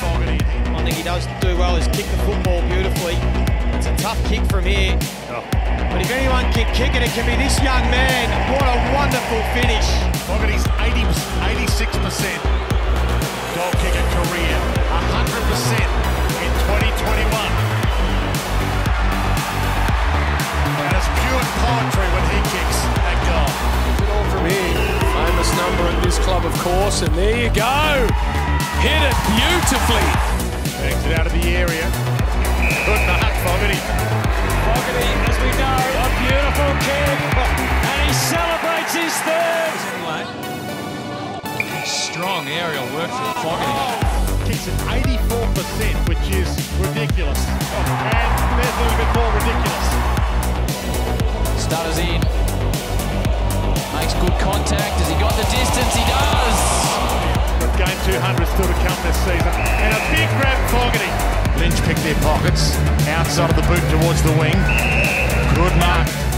grab taken Fogarty. One thing he does do well is kick the football beautifully. It's a tough kick from here. Oh. But if anyone can kick it, it can be this young man. What a wonderful finish. Fogarty's 80, 86% goal kicker career. 100% in 2021. And it's pure poetry when he kicks that goal. it all from here. Famous number at this club, of course, and there you go. Hit it beautifully. Bangs it out of the area. Good mark, Fogarty. Fogarty, as we know, a beautiful kick, and he celebrates his third. Strong aerial work from Fogarty. Oh, kicks at 84%, which is ridiculous. Oh, and there's a little bit more ridiculous. Stutters in. Makes good contact. Has he got the distance? He does. But game 200 still to come this season. And a big grab, Fogarty. Lynch picked their pockets. Outside of the boot towards the wing. Good mark